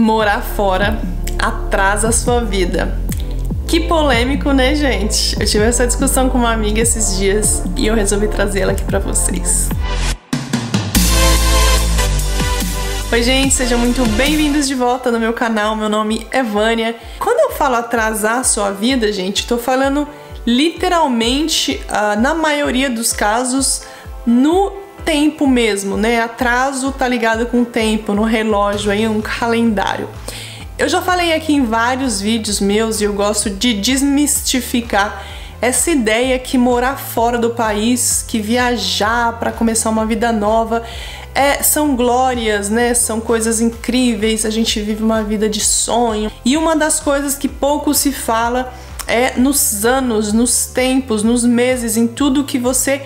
Morar fora atrasa a sua vida. Que polêmico, né, gente? Eu tive essa discussão com uma amiga esses dias e eu resolvi trazê-la aqui para vocês. Oi, gente, sejam muito bem-vindos de volta no meu canal. Meu nome é Vânia. Quando eu falo atrasar a sua vida, gente, tô falando literalmente, uh, na maioria dos casos, no tempo mesmo, né? Atraso tá ligado com o tempo, no relógio aí, um calendário. Eu já falei aqui em vários vídeos meus e eu gosto de desmistificar essa ideia que morar fora do país, que viajar para começar uma vida nova, é, são glórias, né? São coisas incríveis, a gente vive uma vida de sonho. E uma das coisas que pouco se fala é nos anos, nos tempos, nos meses, em tudo que você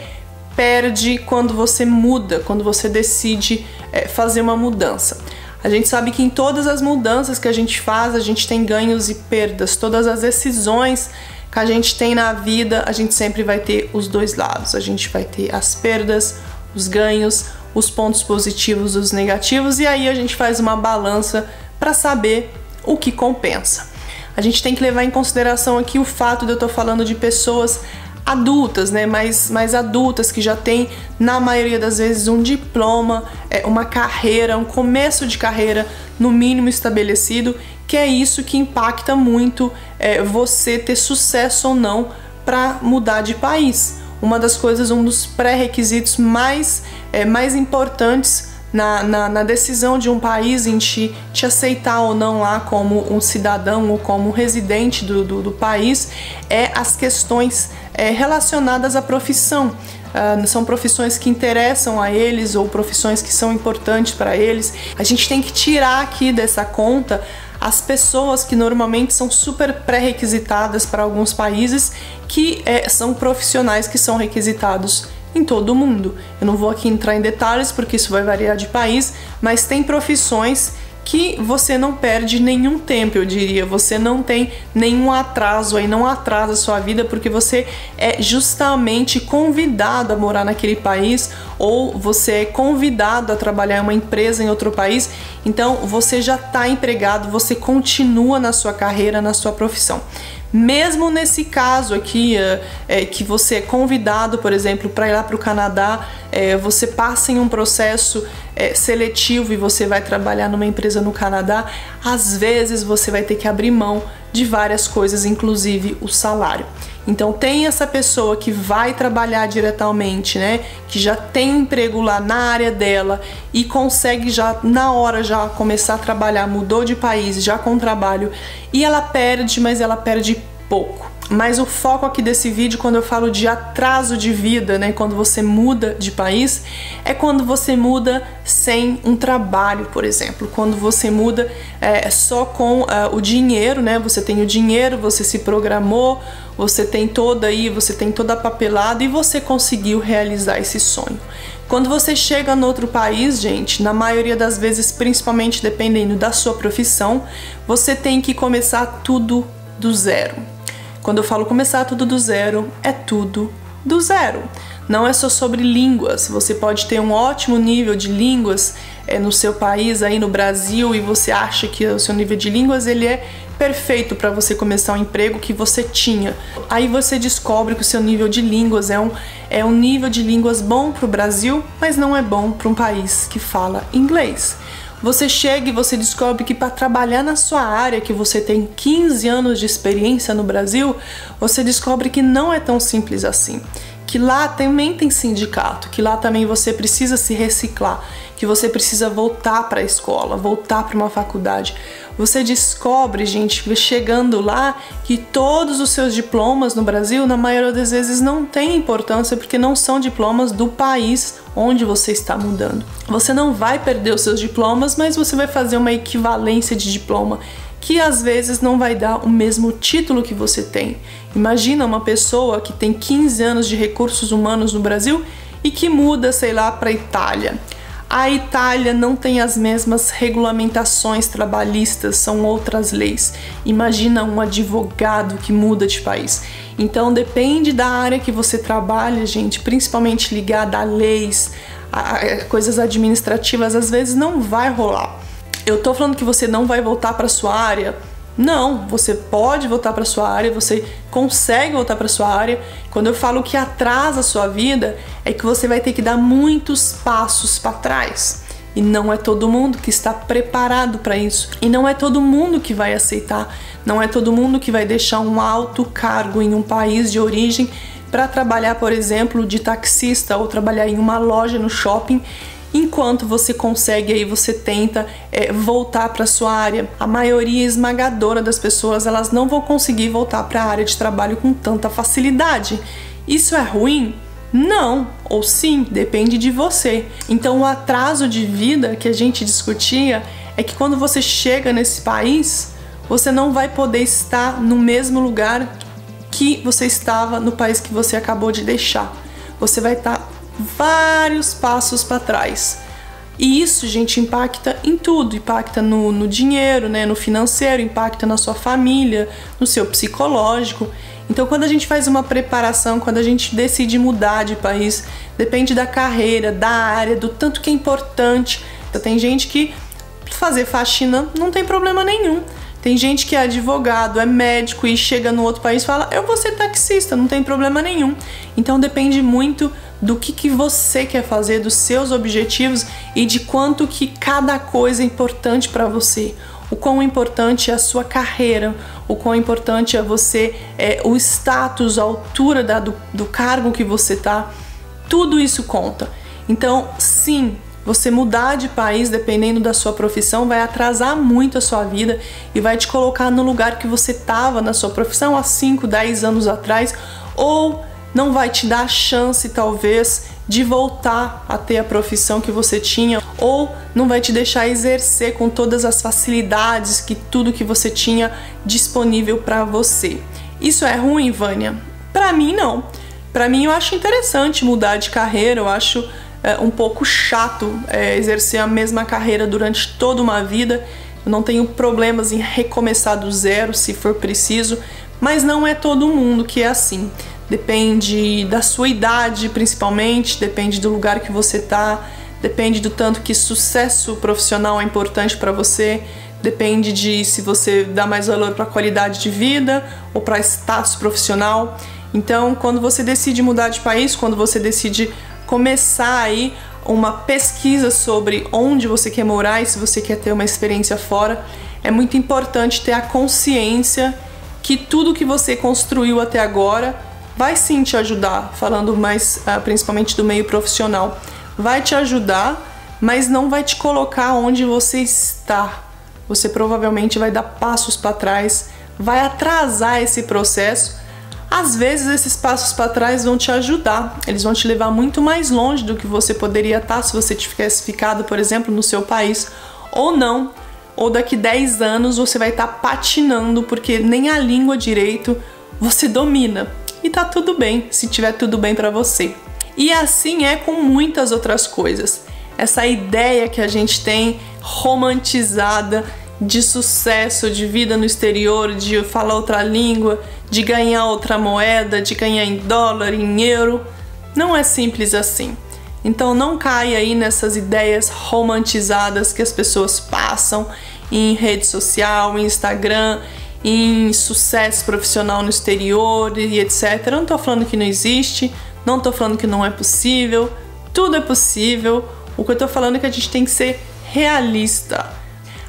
perde quando você muda, quando você decide é, fazer uma mudança. A gente sabe que em todas as mudanças que a gente faz, a gente tem ganhos e perdas. Todas as decisões que a gente tem na vida, a gente sempre vai ter os dois lados. A gente vai ter as perdas, os ganhos, os pontos positivos, os negativos, e aí a gente faz uma balança para saber o que compensa. A gente tem que levar em consideração aqui o fato de eu estar falando de pessoas adultas, né, mais, mais adultas, que já têm, na maioria das vezes, um diploma, é, uma carreira, um começo de carreira, no mínimo estabelecido, que é isso que impacta muito é, você ter sucesso ou não para mudar de país. Uma das coisas, um dos pré-requisitos mais, é, mais importantes na, na, na, decisão de um país em te, te aceitar ou não lá como um cidadão ou como um residente do, do, do país é as questões é, relacionadas à profissão. Uh, são profissões que interessam a eles ou profissões que são importantes para eles. A gente tem que tirar aqui dessa conta as pessoas que normalmente são super pré-requisitadas para alguns países, que é, são profissionais que são requisitados em todo o mundo. Eu não vou aqui entrar em detalhes porque isso vai variar de país, mas tem profissões que você não perde nenhum tempo, eu diria. Você não tem nenhum atraso aí, não atrasa a sua vida porque você é justamente convidado a morar naquele país ou você é convidado a trabalhar em uma empresa em outro país. Então você já está empregado, você continua na sua carreira, na sua profissão. Mesmo nesse caso aqui, é, é, que você é convidado, por exemplo, para ir lá para o Canadá, é, você passa em um processo seletivo e você vai trabalhar numa empresa no Canadá, às vezes você vai ter que abrir mão de várias coisas, inclusive o salário. Então tem essa pessoa que vai trabalhar diretamente, né? Que já tem emprego lá na área dela e consegue já na hora já começar a trabalhar, mudou de país, já com trabalho e ela perde, mas ela perde pouco. Mas o foco aqui desse vídeo, quando eu falo de atraso de vida, né, quando você muda de país, é quando você muda sem um trabalho, por exemplo. Quando você muda é, só com uh, o dinheiro, né? Você tem o dinheiro, você se programou, você tem toda aí, você tem toda a papelada e você conseguiu realizar esse sonho. Quando você chega no outro país, gente, na maioria das vezes, principalmente dependendo da sua profissão, você tem que começar tudo do zero. Quando eu falo começar tudo do zero, é tudo do zero. Não é só sobre línguas. Você pode ter um ótimo nível de línguas é, no seu país, aí no Brasil, e você acha que o seu nível de línguas ele é perfeito para você começar um emprego que você tinha. Aí você descobre que o seu nível de línguas é um, é um nível de línguas bom para o Brasil, mas não é bom para um país que fala inglês. Você chega e você descobre que para trabalhar na sua área, que você tem 15 anos de experiência no Brasil, você descobre que não é tão simples assim. Que lá também tem sindicato, que lá também você precisa se reciclar, que você precisa voltar para a escola, voltar para uma faculdade. Você descobre, gente, chegando lá, que todos os seus diplomas no Brasil, na maioria das vezes, não têm importância porque não são diplomas do país onde você está mudando. Você não vai perder os seus diplomas, mas você vai fazer uma equivalência de diploma que às vezes não vai dar o mesmo título que você tem. Imagina uma pessoa que tem 15 anos de recursos humanos no Brasil e que muda, sei lá, para Itália. A Itália não tem as mesmas regulamentações trabalhistas, são outras leis. Imagina um advogado que muda de país. Então depende da área que você trabalha, gente, principalmente ligada a leis, a coisas administrativas, às vezes não vai rolar. Eu tô falando que você não vai voltar para sua área? Não, você pode voltar para sua área, você consegue voltar para sua área. Quando eu falo que atrasa a sua vida, é que você vai ter que dar muitos passos para trás. E não é todo mundo que está preparado para isso. E não é todo mundo que vai aceitar. Não é todo mundo que vai deixar um alto cargo em um país de origem para trabalhar, por exemplo, de taxista ou trabalhar em uma loja no shopping enquanto você consegue aí você tenta é, voltar para sua área. A maioria esmagadora das pessoas elas não vão conseguir voltar para a área de trabalho com tanta facilidade. Isso é ruim? Não, ou sim, depende de você. Então, o atraso de vida que a gente discutia é que quando você chega nesse país, você não vai poder estar no mesmo lugar que você estava no país que você acabou de deixar. Você vai estar vários passos para trás. E isso, gente, impacta em tudo, impacta no, no dinheiro, né, no financeiro, impacta na sua família, no seu psicológico. Então, quando a gente faz uma preparação, quando a gente decide mudar de país, depende da carreira, da área, do tanto que é importante. Então, tem gente que fazer faxina não tem problema nenhum. Tem gente que é advogado, é médico e chega no outro país e fala: Eu vou ser taxista, não tem problema nenhum. Então depende muito do que, que você quer fazer, dos seus objetivos e de quanto que cada coisa é importante para você. O quão importante é a sua carreira, o quão importante é você, é, o status, a altura da, do, do cargo que você tá. Tudo isso conta. Então, sim, você mudar de país, dependendo da sua profissão, vai atrasar muito a sua vida e vai te colocar no lugar que você estava na sua profissão há 5, 10 anos atrás, ou não vai te dar a chance, talvez, de voltar a ter a profissão que você tinha, ou não vai te deixar exercer com todas as facilidades que tudo que você tinha disponível para você. Isso é ruim, Vânia? Para mim, não. Para mim, eu acho interessante mudar de carreira, eu acho é, um pouco chato é, exercer a mesma carreira durante toda uma vida. Eu não tenho problemas em recomeçar do zero se for preciso, mas não é todo mundo que é assim. Depende da sua idade, principalmente, depende do lugar que você tá, depende do tanto que sucesso profissional é importante para você, depende de se você dá mais valor para qualidade de vida ou para status profissional. Então, quando você decide mudar de país, quando você decide começar aí uma pesquisa sobre onde você quer morar e se você quer ter uma experiência fora, é muito importante ter a consciência que tudo que você construiu até agora vai sim te ajudar, falando mais uh, principalmente do meio profissional, vai te ajudar, mas não vai te colocar onde você está. Você provavelmente vai dar passos para trás, vai atrasar esse processo às vezes esses passos para trás vão te ajudar, eles vão te levar muito mais longe do que você poderia estar se você tivesse ficado, por exemplo, no seu país, ou não, ou daqui 10 anos você vai estar patinando porque nem a língua direito você domina. E tá tudo bem, se tiver tudo bem para você. E assim é com muitas outras coisas. Essa ideia que a gente tem romantizada de sucesso, de vida no exterior, de falar outra língua, de ganhar outra moeda, de ganhar em dólar, em euro. Não é simples assim. Então não caia aí nessas ideias romantizadas que as pessoas passam em rede social, Instagram, em sucesso profissional no exterior e etc. não tô falando que não existe, não tô falando que não é possível, tudo é possível. O que eu tô falando é que a gente tem que ser realista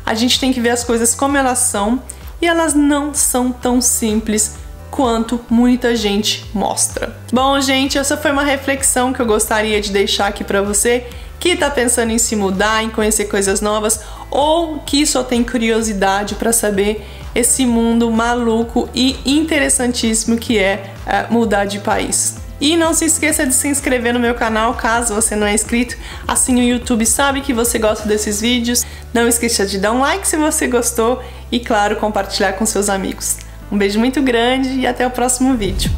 a gente tem que ver as coisas como elas são e elas não são tão simples quanto muita gente mostra. Bom, gente, essa foi uma reflexão que eu gostaria de deixar aqui para você que está pensando em se mudar, em conhecer coisas novas ou que só tem curiosidade para saber esse mundo maluco e interessantíssimo que é uh, mudar de país. E não se esqueça de se inscrever no meu canal caso você não é inscrito, assim o YouTube sabe que você gosta desses vídeos. Não esqueça de dar um like se você gostou e, claro, compartilhar com seus amigos. Um beijo muito grande e até o próximo vídeo.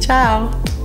Tchau!